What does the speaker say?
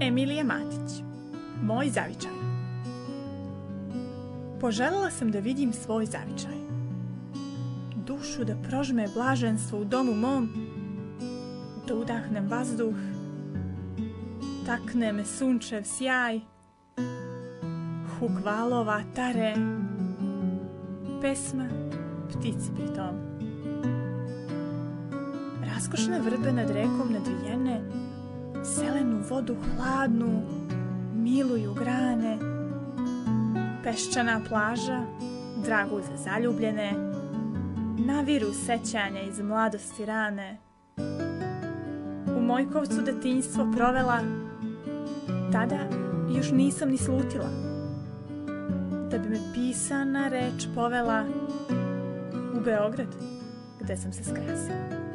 Emilija Matić Moj zavičaj. Poželjela sam da vidim svoj zavičaj. Dušu da prožme blaženstvo u domu mom Da udahnem vazduh Takne me sunčev sjaj Huk valova tare Pesma ptici pritom Raskošne vrbe nad rekom nadvijene zelenu vodu hladnu, miluju grane, peščana plaža, dragu za zaljubljene, naviru sećanja iz mladosti rane. U Mojkovcu detinjstvo provela, tada još nisam ni slutila, da bi me pisana reč povela u Beograd, gde sam se skrasila.